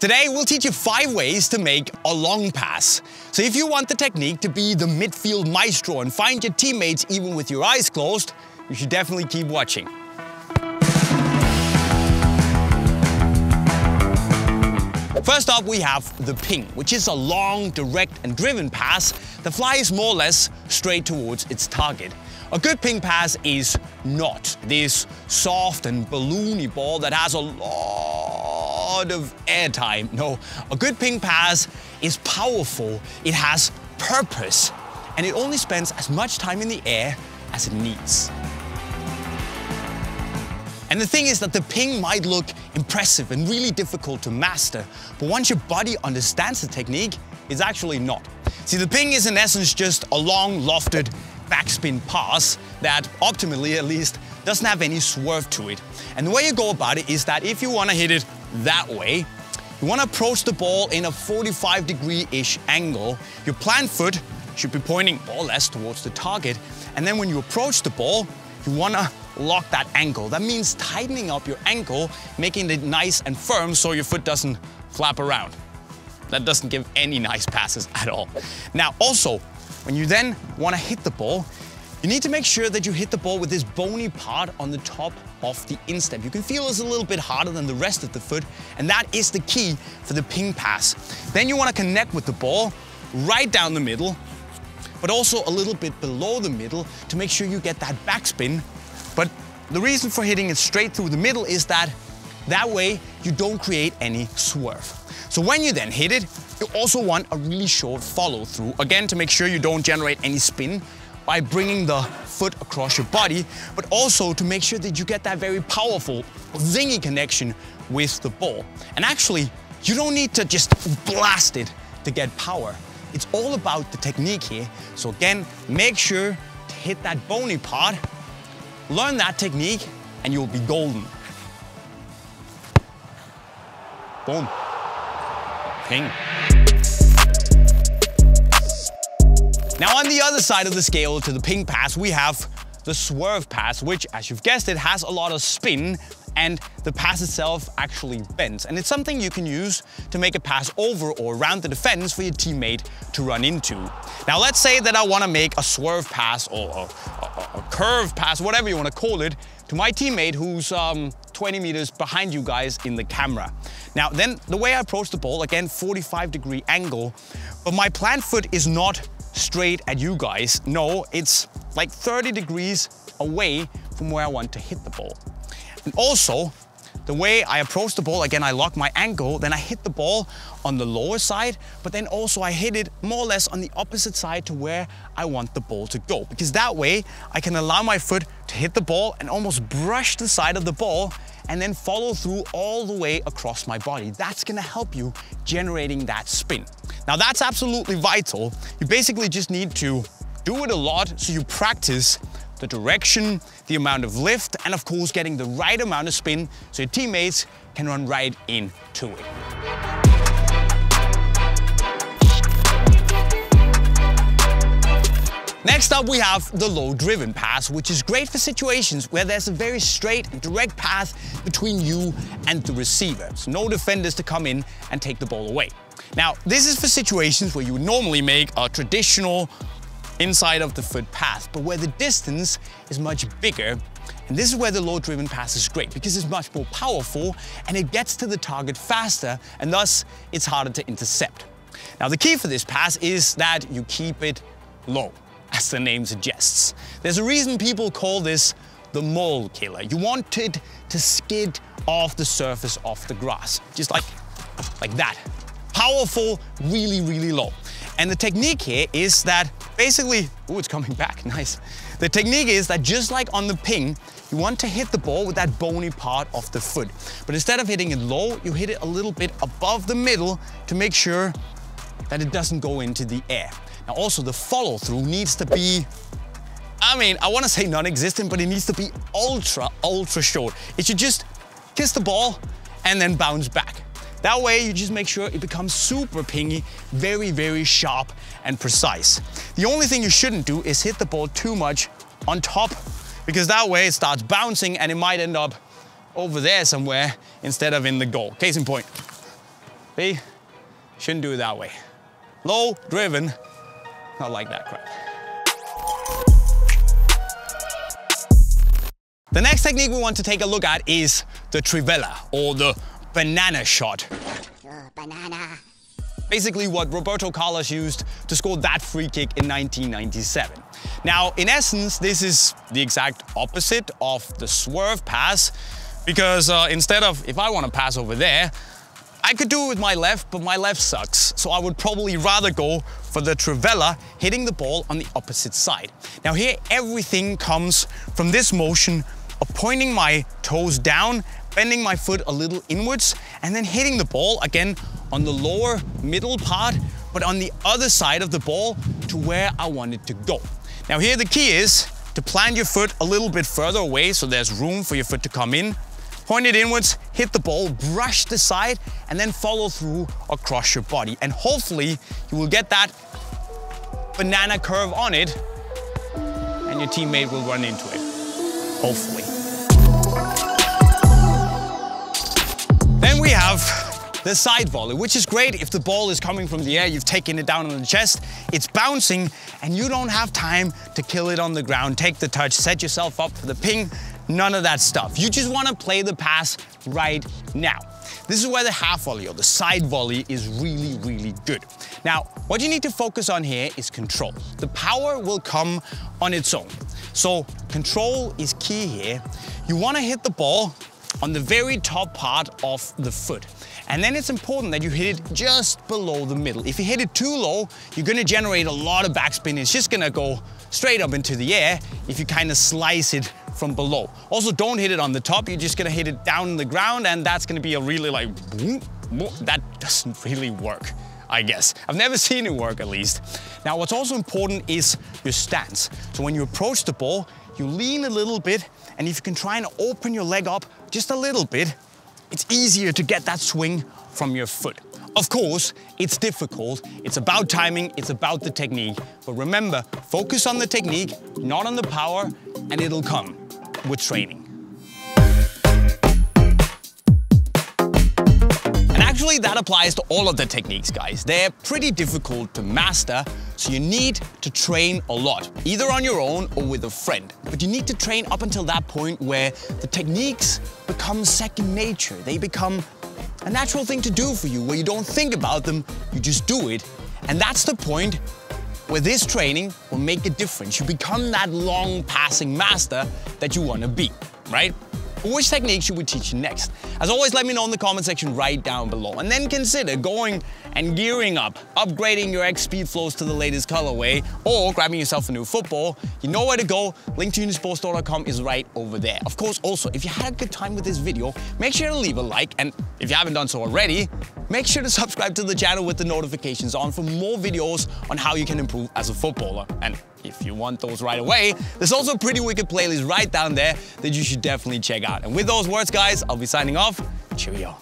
Today, we'll teach you five ways to make a long pass. So if you want the technique to be the midfield maestro and find your teammates even with your eyes closed, you should definitely keep watching. First up, we have the ping, which is a long, direct and driven pass that flies more or less straight towards its target. A good ping pass is not this soft and balloony ball that has a lot of airtime. No, a good ping pass is powerful, it has purpose, and it only spends as much time in the air as it needs. And the thing is that the ping might look impressive and really difficult to master, but once your body understands the technique, it's actually not. See, the ping is in essence just a long, lofted backspin pass that optimally at least doesn't have any swerve to it. And the way you go about it is that if you want to hit it that way, you want to approach the ball in a 45 degree-ish angle. Your plant foot should be pointing more or less towards the target. And then when you approach the ball, you want to lock that ankle. That means tightening up your ankle, making it nice and firm so your foot doesn't flap around. That doesn't give any nice passes at all. Now also, when you then want to hit the ball, you need to make sure that you hit the ball with this bony part on the top of the instep. You can feel it's a little bit harder than the rest of the foot, and that is the key for the ping pass. Then you want to connect with the ball right down the middle, but also a little bit below the middle to make sure you get that backspin but the reason for hitting it straight through the middle is that that way you don't create any swerve. So when you then hit it, you also want a really short follow through, again to make sure you don't generate any spin by bringing the foot across your body, but also to make sure that you get that very powerful zingy connection with the ball. And actually, you don't need to just blast it to get power. It's all about the technique here. So again, make sure to hit that bony part Learn that technique and you'll be golden. Boom. Ping. Now on the other side of the scale to the ping pass, we have the swerve pass, which as you've guessed it, has a lot of spin and the pass itself actually bends. And it's something you can use to make a pass over or around the defense for your teammate to run into. Now let's say that I want to make a swerve pass or a, a, a curve pass, whatever you want to call it, to my teammate who's um, 20 meters behind you guys in the camera. Now then the way I approach the ball, again 45 degree angle, but my plant foot is not straight at you guys. No, it's like 30 degrees away from where I want to hit the ball. And also, the way I approach the ball, again, I lock my ankle, then I hit the ball on the lower side, but then also I hit it more or less on the opposite side to where I want the ball to go. Because that way, I can allow my foot to hit the ball and almost brush the side of the ball and then follow through all the way across my body. That's gonna help you generating that spin. Now that's absolutely vital. You basically just need to do it a lot so you practice the direction, the amount of lift, and of course getting the right amount of spin so your teammates can run right into it. Next up, we have the low-driven pass, which is great for situations where there's a very straight and direct path between you and the receiver. So no defenders to come in and take the ball away. Now, this is for situations where you would normally make a traditional inside of the foot pass, but where the distance is much bigger. And this is where the low-driven pass is great because it's much more powerful and it gets to the target faster and thus it's harder to intercept. Now the key for this pass is that you keep it low, as the name suggests. There's a reason people call this the mole killer. You want it to skid off the surface of the grass, just like, like that. Powerful, really, really low. And the technique here is that basically, oh, it's coming back, nice. The technique is that just like on the ping, you want to hit the ball with that bony part of the foot. But instead of hitting it low, you hit it a little bit above the middle to make sure that it doesn't go into the air. Now also the follow through needs to be I mean, I want to say non-existent, but it needs to be ultra, ultra short. It should just kiss the ball and then bounce back. That way you just make sure it becomes super pingy, very, very sharp and precise. The only thing you shouldn't do is hit the ball too much on top because that way it starts bouncing and it might end up over there somewhere instead of in the goal. Case in point, See? Shouldn't do it that way. Low, driven, not like that crap. The next technique we want to take a look at is the trivela or the banana shot. banana. Basically what Roberto Carlos used to score that free kick in 1997. Now, in essence, this is the exact opposite of the swerve pass because uh, instead of, if I want to pass over there, I could do it with my left, but my left sucks. So I would probably rather go for the Trivela, hitting the ball on the opposite side. Now here, everything comes from this motion of pointing my toes down, bending my foot a little inwards, and then hitting the ball again on the lower middle part, but on the other side of the ball to where I want it to go. Now here the key is to plant your foot a little bit further away so there's room for your foot to come in. Point it inwards, hit the ball, brush the side, and then follow through across your body. And hopefully you will get that banana curve on it and your teammate will run into it. Hopefully. Then we have the side volley, which is great if the ball is coming from the air, you've taken it down on the chest, it's bouncing, and you don't have time to kill it on the ground, take the touch, set yourself up for the ping, none of that stuff. You just wanna play the pass right now. This is where the half volley or the side volley is really, really good. Now, what you need to focus on here is control. The power will come on its own. So control is key here. You wanna hit the ball on the very top part of the foot. And then it's important that you hit it just below the middle. If you hit it too low, you're gonna generate a lot of backspin. It's just gonna go straight up into the air if you kind of slice it from below. Also, don't hit it on the top. You're just gonna hit it down in the ground and that's gonna be a really like, that doesn't really work. I guess. I've never seen it work at least. Now what's also important is your stance. So when you approach the ball, you lean a little bit and if you can try and open your leg up just a little bit, it's easier to get that swing from your foot. Of course, it's difficult. It's about timing, it's about the technique. But remember, focus on the technique, not on the power, and it'll come with training. And actually, that applies to all of the techniques, guys. They're pretty difficult to master, so you need to train a lot, either on your own or with a friend. But you need to train up until that point where the techniques become second nature. They become a natural thing to do for you, where you don't think about them, you just do it. And that's the point where this training will make a difference. You become that long passing master that you want to be, right? Which technique should we teach next? As always, let me know in the comment section right down below. And then consider going and gearing up, upgrading your X Speedflows to the latest colorway, or grabbing yourself a new football. You know where to go. Link to unisportstore.com is right over there. Of course, also, if you had a good time with this video, make sure to leave a like. And if you haven't done so already, make sure to subscribe to the channel with the notifications on for more videos on how you can improve as a footballer. And if you want those right away, there's also a pretty wicked playlist right down there that you should definitely check out. And with those words, guys, I'll be signing off. Cheerio.